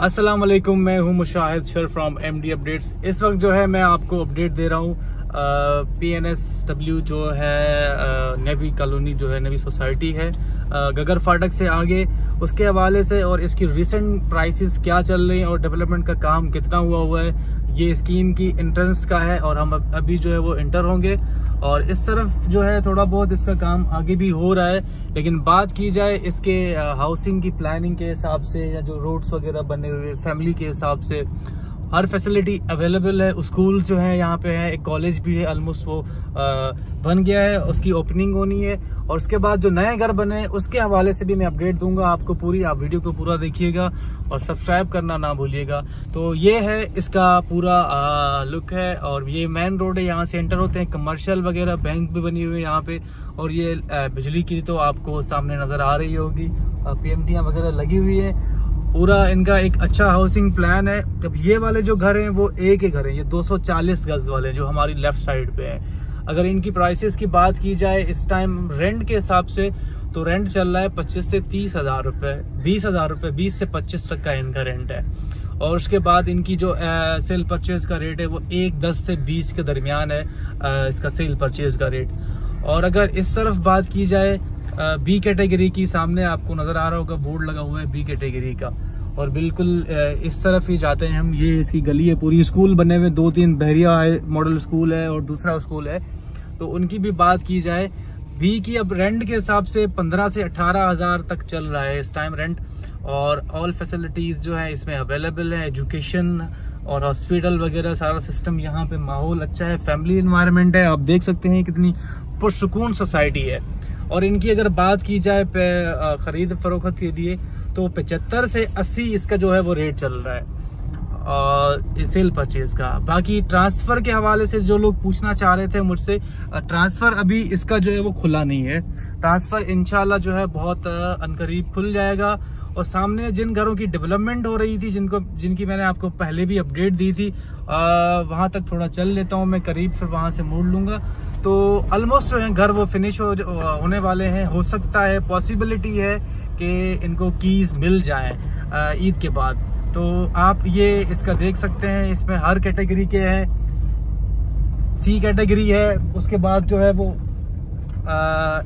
अस्सलाम वालेकुम मैं हूँ मुशाहिद शर फ्रॉम एमडी अपडेट्स इस वक्त जो है, मैं आपको अपडेट दे रहा हूँ पी एन एस डब्ल्यू जो है नेवी कॉलोनी जो है नेवी सोसाइटी है। गगर फाटक से आगे, उसके हवाले से और इसकी रिसेंट प्राइसेस क्या चल रही हैं और डेवलपमेंट का काम कितना हुआ हुआ है ये स्कीम की इंट्रेंस का है और हम अभी जो है वो इंटर होंगे। और इस तरफ़ जो है थोड़ा बहुत इसका काम आगे भी हो रहा है, लेकिन बात की जाए इसके हाउसिंग की प्लानिंग के हिसाब से या जो रोड्स वगैरह बने हुए फैमिली के हिसाब से हर फैसिलिटी अवेलेबल है। स्कूल जो है यहाँ पे है एक कॉलेज भी है ऑलमोस्ट वो आ, बन गया है। उसकी ओपनिंग होनी है। और उसके बाद जो नए घर बने उसके हवाले से भी मैं अपडेट दूँगा। आपको पूरी आप वीडियो को पूरा देखिएगा और सब्सक्राइब करना ना भूलिएगा। तो ये है इसका पूरा आ, लुक है। और ये मेन रोड है यहाँ से एंटर होते हैं। कमर्शियल वगैरह बैंक भी बनी हुई है यहाँ पे। और ये बिजली की तो आपको सामने नज़र आ रही होगी। पी वगैरह लगी हुई है। पूरा इनका एक अच्छा हाउसिंग प्लान है। अब ये वाले जो घर हैं, वो एक ही घर हैं। ये 240 गज वाले जो हमारी लेफ़्ट साइड पे हैं। अगर इनकी प्राइसेस की बात की जाए, इस टाइम रेंट के हिसाब से तो रेंट चल रहा है पच्चीस से तीस हज़ार रुपये बीस हज़ार रुपये बीस से पच्चीस तक का इनका रेंट है। और उसके बाद इनकी जो सेल परचेज का रेट है, वो एक, दस से बीस के दरमियान है इसका सेल परचेज का रेट और अगर इस तरफ़ बात की जाए बी कैटेगरी की सामने आपको नज़र आ रहा होगा बोर्ड लगा हुआ है बी कैटेगरी का। और बिल्कुल इस तरफ़ ही जाते हैं हम, ये इसकी गली है पूरी। स्कूल बने हुए दो तीन बहरिया मॉडल स्कूल है और दूसरा स्कूल है। तो उनकी भी बात की जाए बी की अब रेंट के हिसाब से पंद्रह से अठारह हज़ार तक चल रहा है इस टाइम रेंट और ऑल फैसिलिटीज़ जो है, इसमें अवेलेबल है एजुकेशन और हॉस्पिटल वगैरह, सारा सिस्टम यहाँ पे माहौल अच्छा है फैमिली इन्वायरमेंट है। आप देख सकते हैं कितनी पुरसकून सोसाइटी है। और इनकी अगर बात की जाए खरीद फरोख्त के लिए तो पचहत्तर से अस्सी इसका जो है वो रेट चल रहा है। और सेल परचेज का। बाकी ट्रांसफ़र के हवाले से जो लोग पूछना चाह रहे थे मुझसे ट्रांसफ़र अभी इसका जो है वो खुला नहीं है। ट्रांसफ़र इनशाला जो है बहुत अनकरीब खुल जाएगा। और सामने जिन घरों की डेवलपमेंट हो रही थी, जिनको, जिनकी मैंने आपको पहले भी अपडेट दी थी वहाँ तक थोड़ा चल लेता हूँ मैं करीब, फिर वहाँ से मोड़ लूँगा। तो ऑलमोस्ट जो है, घर वो फिनिश हो होने वाले हैं। हो सकता है पॉसिबिलिटी है कि इनको कीज मिल जाए ईद के बाद। तो आप ये इसका देख सकते हैं, इसमें हर कैटेगरी के हैं। सी कैटेगरी है, उसके बाद जो है वो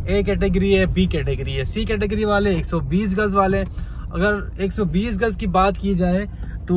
ए कैटेगरी है बी कैटेगरी है। सी कैटेगरी वाले 120 गज वाले अगर 120 गज की बात की जाए तो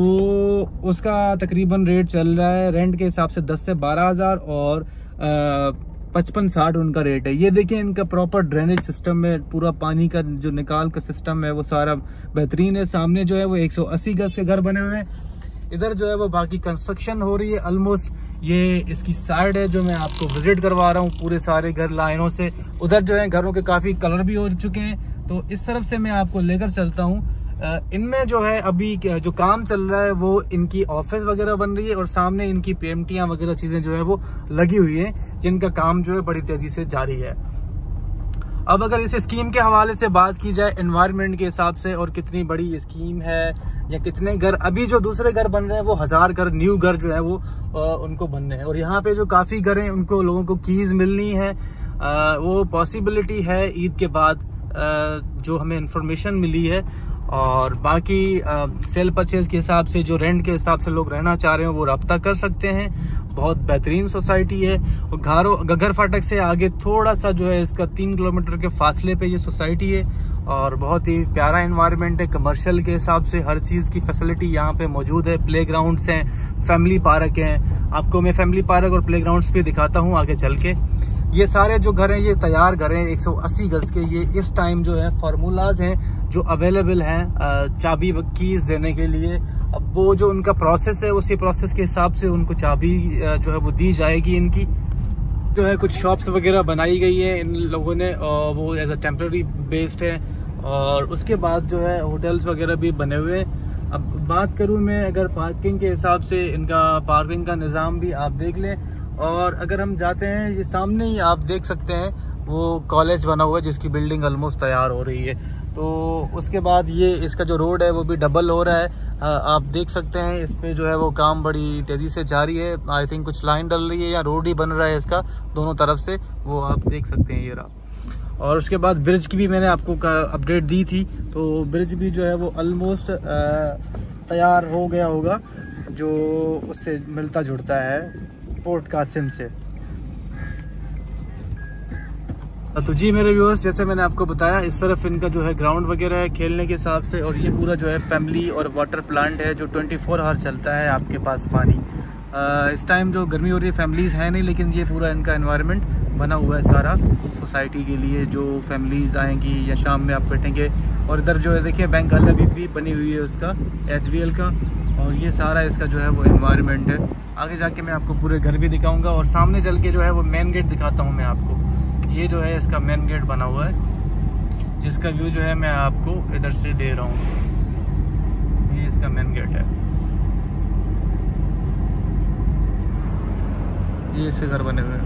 उसका तकरीबन रेट चल रहा है रेंट के हिसाब से 10 से बारह हज़ार और पचपन साठ उनका रेट है। ये देखिए इनका प्रॉपर ड्रेनेज सिस्टम है पूरा पानी का जो निकाल का सिस्टम है, वो सारा बेहतरीन है। सामने जो है वो 180 गज के घर बने हुए हैं। इधर जो है वो बाकी कंस्ट्रक्शन हो रही है। ऑलमोस्ट ये इसकी साइड है जो मैं आपको विज़िट करवा रहा हूँ पूरे सारे घर लाइनों से। उधर जो है घरों के काफ़ी कलर भी हो चुके हैं। तो इस तरफ़ से मैं आपको लेकर चलता हूँ। इनमें जो है अभी जो काम चल रहा है वो इनकी ऑफ़िस वगैरह बन रही है और सामने इनकी पेमटियाँ वगैरह चीज़ें जो है वो लगी हुई है जिनका काम जो है बड़ी तेज़ी से जारी है। अब अगर इस स्कीम के हवाले से बात की जाए एनवायरनमेंट के हिसाब से और कितनी बड़ी स्कीम है या कितने घर अभी जो दूसरे घर बन रहे हैं वो हज़ार घर न्यू घर जो है वो आ, उनको बन रहे हैं। और यहाँ पे जो काफ़ी घर हैं उनको लोगों को कीज मिलनी है। आ, वो पॉसिबिलिटी है ईद के बाद आ, जो हमें इंफॉर्मेशन मिली है। और बाकी सेल परचेज के हिसाब से, जो रेंट के हिसाब से लोग रहना चाह रहे हैं, वो रब्ता कर सकते हैं। बहुत बेहतरीन सोसाइटी है। और घारो, गगर फाटक से आगे थोड़ा सा जो है, इसका तीन किलोमीटर के फासले पे ये सोसाइटी है। और बहुत ही प्यारा इन्वायरमेंट है। कमर्शियल के हिसाब से हर चीज़ की फैसिलिटी यहाँ पे मौजूद है। प्ले हैं फैमिली पार्क हैं। आपको मैं फैमिली पार्क और प्ले भी दिखाता हूँ आगे चल के। ये सारे जो घर हैं, ये तैयार घर हैं 180 गज के। ये इस टाइम जो है फार्मूलाज हैं, जो अवेलेबल हैं चाबी कीज देने के लिए। अब वो जो उनका प्रोसेस है, उसी प्रोसेस के हिसाब से उनको चाबी जो है वो दी जाएगी इनकी। जो है कुछ शॉप्स वगैरह बनाई गई है इन लोगों ने वो एज अ टेम्प्रेरी बेस्ड है। और उसके बाद जो है होटल्स वगैरह भी बने हुए हैं। अब बात करूँ मैं, अगर पार्किंग के हिसाब से इनका पार्किंग का निज़ाम भी आप देख लें और अगर हम जाते हैं, ये सामने ही आप देख सकते हैं, वो कॉलेज बना हुआ है, जिसकी बिल्डिंग ऑलमोस्ट तैयार हो रही है। तो उसके बाद ये, इसका जो रोड है, वो भी डबल हो रहा है। आप देख सकते हैं, इस पर जो है, वो काम बड़ी तेज़ी से जारी है। आई थिंक कुछ लाइन डल रही है या रोड ही बन रहा है इसका, दोनों तरफ़ से, वो आप देख सकते हैं ये रहा। और उसके बाद ब्रिज की भी मैंने आपको अपडेट दी थी। तो ब्रिज भी जो है, वो ऑलमोस्ट तैयार हो गया होगा, जो उससे मिलता जुड़ता है। पोर्ट कासिम से। तो जी मेरे व्यूअर्स जैसे मैंने आपको बताया इस तरफ़ इनका जो है ग्राउंड वगैरह है खेलने के हिसाब से और ये पूरा जो है फैमिली और वाटर प्लांट है जो 24 फोर आवर चलता है आपके पास पानी। आ, इस टाइम जो गर्मी हो रही है फैमिलीज़ है नहीं लेकिन ये पूरा इनका इन्वायरमेंट बना हुआ है सारा सोसाइटी के लिए, जो फैमिलीज़ आएँगी या शाम में आप बैठेंगे। और इधर जो है, देखिए, बैंक अभी भी बनी हुई है उसका एचबीएल का। और ये सारा इसका जो है, वो इन्वायरमेंट है। आगे जाके मैं आपको पूरे घर भी दिखाऊँगा और सामने चल के जो है, वो मेन गेट दिखाता हूँ मैं आपको। ये जो है, इसका मेन गेट बना हुआ है, जिसका व्यू जो है, मैं आपको इधर से दे रहा हूँ। ये इसका मेन गेट है। ये इसके घर बने हुए हैं।